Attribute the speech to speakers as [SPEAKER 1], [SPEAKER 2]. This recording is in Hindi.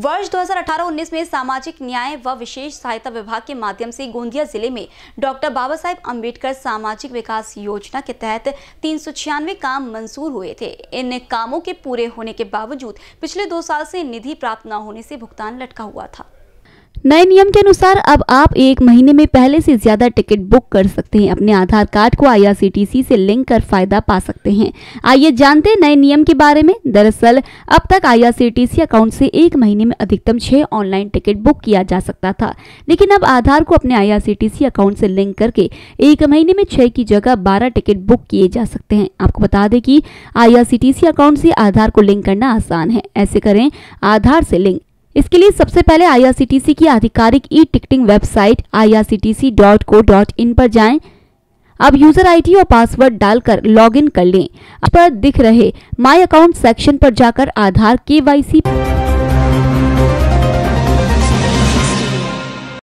[SPEAKER 1] वर्ष 2018-19 में सामाजिक न्याय व विशेष सहायता विभाग के माध्यम से गोंदिया ज़िले में डॉक्टर बाबा साहेब अंबेडकर सामाजिक विकास योजना के तहत तीन सौ छियानवे काम मंजूर हुए थे। इन कामों के पूरे होने के बावजूद पिछले दो साल से निधि प्राप्त न होने से भुगतान लटका हुआ था।
[SPEAKER 2] नए नियम के अनुसार अब आप एक महीने में पहले से ज़्यादा टिकट बुक कर सकते हैं। अपने आधार कार्ड को आईआरसीटीसी से लिंक कर फ़ायदा पा सकते हैं। आइए जानते हैं नए नियम के बारे में। दरअसल, अब तक आईआरसीटीसी अकाउंट से एक महीने में अधिकतम छह ऑनलाइन टिकट बुक किया जा सकता था। लेकिन अब आधार को अपने आई अकाउंट से लिंक करके एक महीने में छह की जगह बारह टिकट बुक किए जा सकते हैं। आपको बता दें कि आई अकाउंट से आधार को लिंक करना आसान है। ऐसे करें, आधार से लिंक। इसके लिए सबसे पहले आईआरसीटीसी की आधिकारिक ई टिकटिंग वेबसाइट irctc.co.in पर जाएँ। अब यूज़र आईडी और पासवर्ड डालकर लॉगिन कर लें पर दिख रहे माय अकाउंट सेक्शन पर जाकर आधार केवाईसी